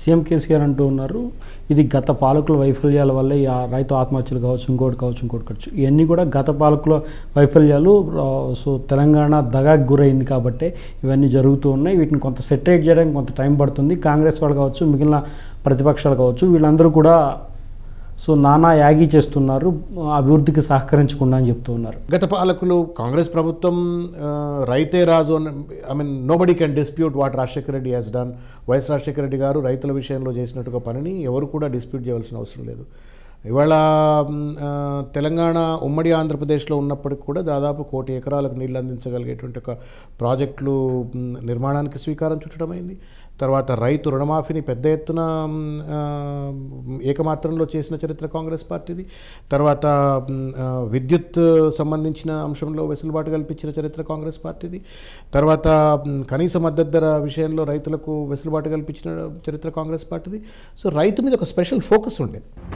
CM KCR అంటూ ఉన్నారు. ఇది గత పాలకుల వైఫల్యాల వల్ల ఈ ఆ రైతు ఆత్మహత్యలు కావచ్చు ఇంకోటి కావచ్చు ఇంకోటి కావచ్చు. ఇవన్నీ కూడా గత పాలకుల వైఫల్యాలు సో తెలంగాణ దగాకు గురైంది కాబట్టి ఇవన్నీ జరుగుతూ ఉన్నాయి. వీటిని కొంత సెటరేట్ చేయడానికి కొంత టైం పడుతుంది. కాంగ్రెస్ వాళ్ళు కావచ్చు మిగిలిన ప్రతిపక్షాలు కావచ్చు వీళ్ళందరూ కూడా సో నానా యాగి చేస్తున్నారు అభివృద్ధికి సహకరించకుండా అని చెప్తూ ఉన్నారు. గత పాలకులు కాంగ్రెస్ ప్రభుత్వం రైతే రాజు అని I mean nobody can dispute what Rajasekhara Reddy has done YS Rajasekhara Reddy garu రైతుల విషయంలో చేసినట్టుగా పనిని ఎవరు కూడా డిస్ప్యూట్ చేయవలసిన అవసరం లేదు. ఇవాళ తెలంగాణ ఉమ్మడి ఆంధ్రప్రదేశ్లో ఉన్నప్పటికి కూడా దాదాపు కోటి ఎకరాలకు నీళ్ళు అందించగలిగేటువంటి ఒక ప్రాజెక్టులు నిర్మాణానికి స్వీకారం చుట్టడమైంది తర్వాత రైతు రుణమాఫీని పెద్ద ఎత్తున ఏకమాత్రంలో చేసిన చరిత్ర కాంగ్రెస్ పార్టీది. తర్వాత విద్యుత్ సంబంధించిన అంశంలో వెసులుబాటు కల్పించిన చరిత్ర కాంగ్రెస్ పార్టీది. తర్వాత కనీస మద్దతు ధర విషయంలో రైతులకు వెసులుబాటు కల్పించిన చరిత్ర కాంగ్రెస్ పార్టీది. సో రైతు మీద ఒక స్పెషల్ ఫోకస్ ఉండేది